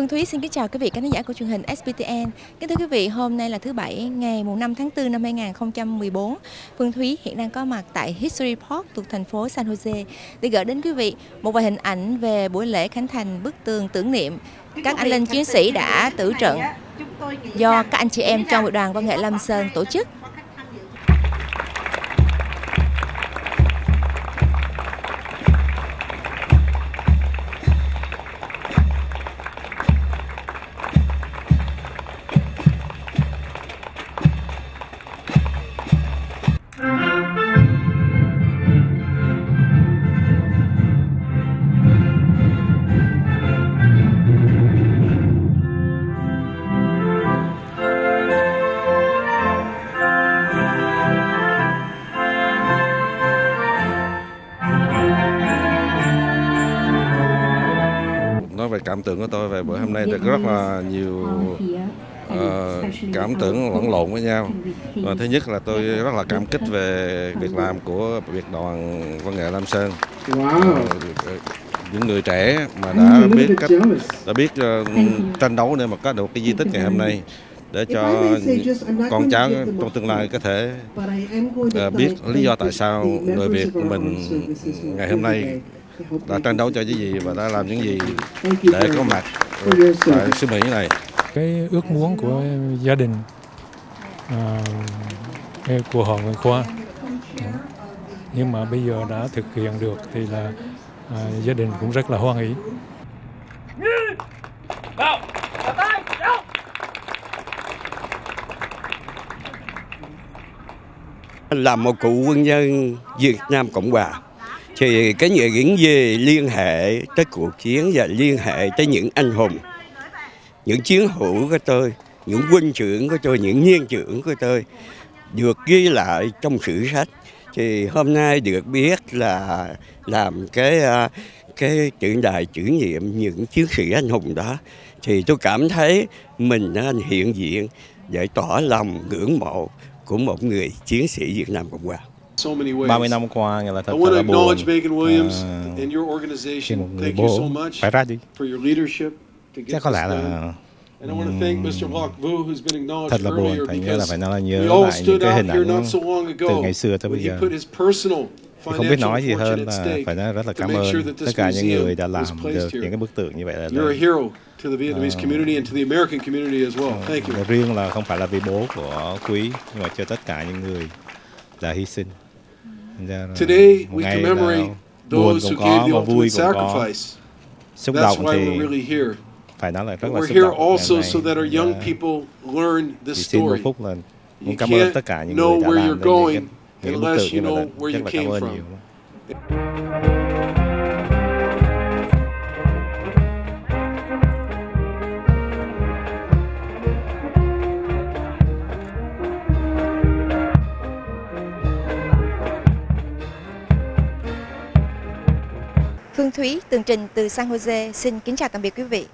Phương Thúy xin kính chào quý vị khán giả của truyền hình SPTN. Kính thưa quý vị, hôm nay là thứ Bảy, ngày 5 tháng 4 năm 2014. Phương Thúy hiện đang có mặt tại History Park thuộc thành phố San Jose để gửi đến quý vị một vài hình ảnh về buổi lễ khánh thành bức tường tưởng niệm các anh linh chiến sĩ đã tử trận do các anh chị em trong đoàn văn nghệ Lâm Sơn tổ chức. Cảm tưởng của tôi về buổi hôm nay được rất là nhiều ờ, cảm tưởng lẫn lộn với nhau. Và thứ nhất là tôi rất là cảm kích về việc làm của Việt đoàn Văn nghệ Lam Sơn. Ờ, những người trẻ mà đã biết cách đã biết tranh đấu để mà có được cái di tích ngày hôm nay để cho con cháu trong tương lai có thể ờ, biết lý do tại sao người Việt của mình ngày hôm nay đã tranh đấu cho cái gì và đã làm những gì để có mặt. tại xứ Mỹ này. cái ước muốn của gia đình à, của họ Nguyễn Khoa. Nhưng mà bây giờ đã thực hiện được thì là à, gia đình cũng rất là hoan hỷ. Là một cựu quân nhân Việt Nam Cộng Hòa thì cái những gì liên hệ tới cuộc chiến và liên hệ tới những anh hùng, những chiến hữu của tôi, những quân trưởng của tôi, những nhiên trưởng của tôi được ghi lại trong sử sách thì hôm nay được biết là làm cái à, cái tượng đài tưởng niệm những chiến sĩ anh hùng đó, thì tôi cảm thấy mình nên hiện diện để tỏ lòng ngưỡng mộ của một người chiến sĩ Việt Nam Cộng Hòa. 30 năm qua nghĩa là thật I want là to buồn acknowledge Megan Williams à, and your khi một organization. người Thank you so bố much phải ra đi for your leadership to get chắc có lẽ là And I want to thank Mr. Locke Vu, who's been acknowledged thật là buồn phải nhớ là phải nói là we nhớ all lại những stood cái hình here ảnh not so long từ ago ngày xưa tới bây giờ put his personal thì không biết financial nói gì hơn là phải nói rất là to cảm make ơn sure that tất this cả những người đã làm được những here. cái bức tượng như vậy ở You're a đây hero to the Vietnamese community and to the American community as well. Thank you. Và riêng là không phải là vì bố của quý nhưng mà cho tất cả những người đã hy sinh là Today, we commemorate those who gave the ultimate sacrifice. That's why we're really here. But we're here also so that our young people learn this story. You can't know where you're going unless you know where you came from. Phương Thúy tường trình từ San Jose xin kính chào tạm biệt quý vị.